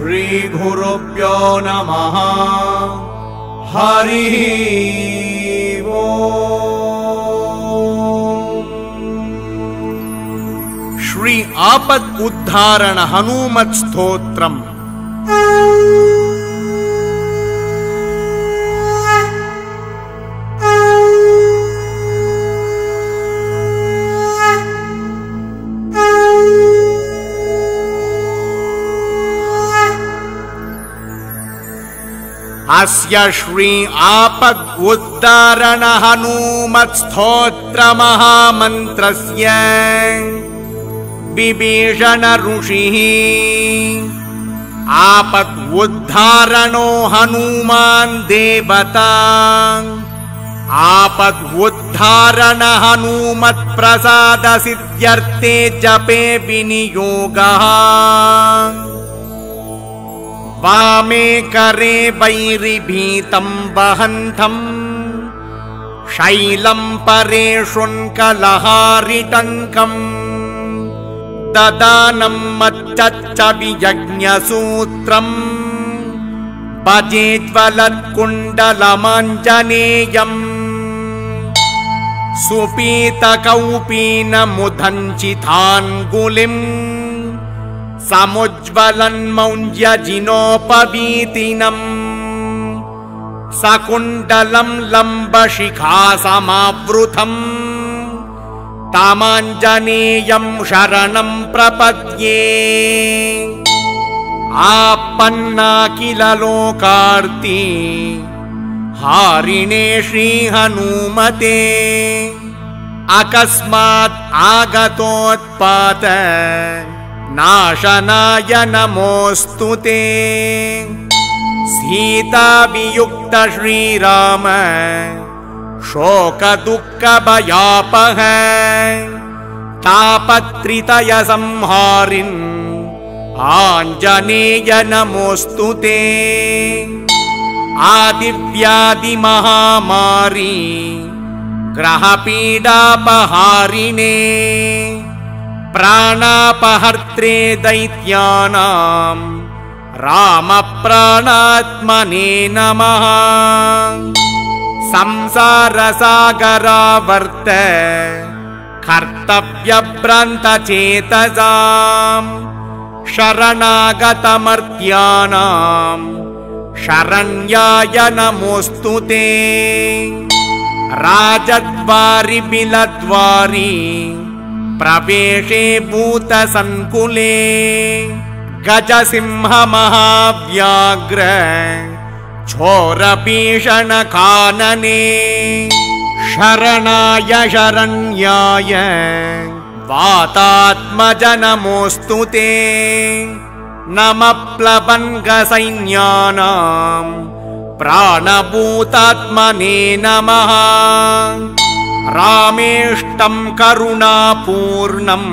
श्रीगुरुभ्यो नमः। हरिः श्री आपद् उद्धारण हनुमत् स्तोत्रम् अस्य श्री आपद् उद्धारण हनुमत् स्तोत्र महामन्त्रस्य विभीषण ऋषिः आपद् उद्धारणो हनुमान् देवता आपद् उद्धारण हनुमत्प्रसाद सिद्ध्यर्थे जपे विनियोगः वामे करे वैरिभीतम् वहन्तम् शैलम् परे शुङ्कलहारिटङ्कम् ददानम् मच्चच्च वियज्ञसूत्रम् भजेज्वलत्कुण्डलमाञ्जनेयम् सुपीतकौपीनमुदञ्चिताङ्गुलिम् समुज्ज्वलन्मौञ्ज्यजिनोपवीतिनम् सकुण्डलम् लम्बशिखा समावृतम् तामाञ्जनेयम् शरणम् प्रपद्ये। आपन्ना किल लोकार्ति हारिणे श्रीहनुमते। अकस्मात् आगतोत्पात नाशनाय नमोऽस्तु ते। सीताभियुक्त श्रीराम शोकदुःखभयापः तापत्रितय संहारिन् आञ्जनेय नमोऽस्तु ते। आदिव्यादिमहामारी ग्रहपीडापहारिणे प्राणापहर्त्रे दैत्यानाम् रामप्राणात्मने नमः। संसारसागरावर्त कर्तव्यभ्रान्तचेतसाम् शरणागतमर्त्यानाम् शरण्याय नमोऽस्तु ते। राजद्वारि बिलद्वारि प्रवेशे भूतसङ्कुले। गजसिंहमहाव्याघ्र छोरभीषणकानने शरणाय शरण्याय वातात्मज नमोऽस्तु ते। नमः प्लवङ्गसैन्यानाम् प्राणभूतात्मने नमः रामेष्टम् करुणापूर्णम्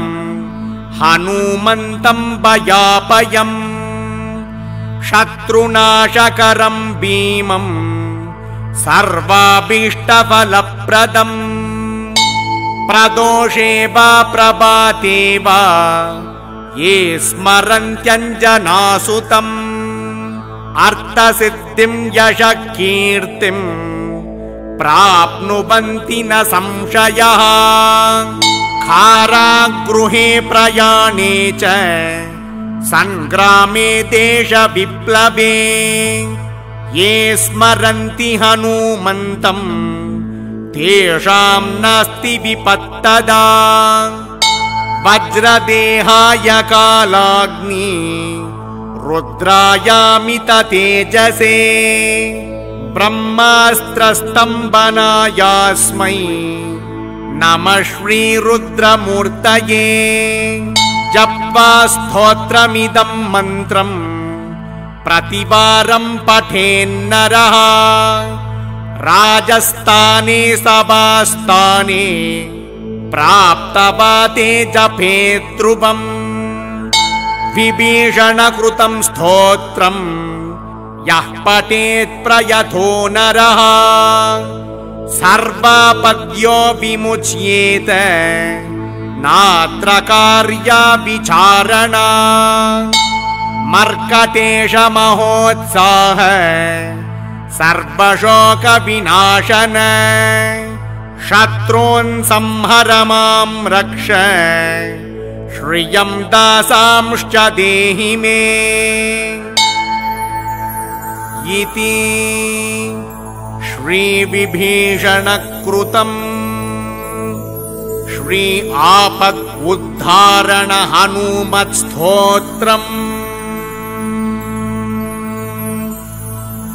हनुमन्तम् भयापयम् शत्रुनाशकरम् भीमम् सर्वाभीष्टफलप्रदम् प्रदोषे वा प्रभाते वा ये स्मरन्त्यञ्जनासुतम् अर्थसिद्धिम् यशकीर्तिम् प्राप्नुवन्ति न संशयः। खारागृहे प्रयाणे च सङ्ग्रामे देशविप्लवे। ये स्मरन्ति हनुमन्तम् तेषाम् नास्ति विपत्तदा। वज्रदेहाय कालाग्नि रुद्रायामित तेजसे ब्रह्मास्त्रस्तम्बनायास्मै नमः श्रीरुद्रमूर्तये। जप्वा स्तोत्रमिदम् मन्त्रम् प्रतिवारम् पठेन्नरः। राजस्थाने सभास्थाने प्राप्तवाते जपेतृपम् विभीषणकृतम् स्तोत्रम् यः पठेत् प्रयथो नरः। सर्वापद्यो विमुच्येत नात्र कार्या विचारणा मर्कटेशमहोत्साह सर्वशोकविनाशन। शत्रून् संहर मां रक्ष श्रियं दासांश्च देहि मे इति श्रीविभीषणकृतम्। श्री आपद् उद्धारण हनुमत्स्तोत्रम्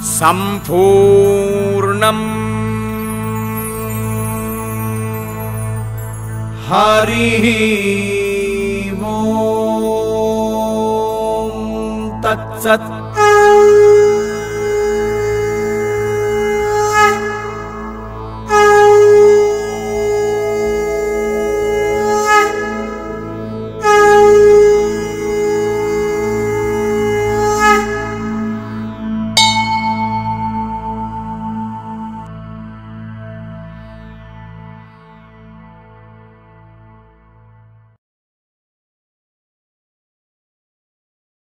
सम्पूर्णम्। हरिः वो तत्सत्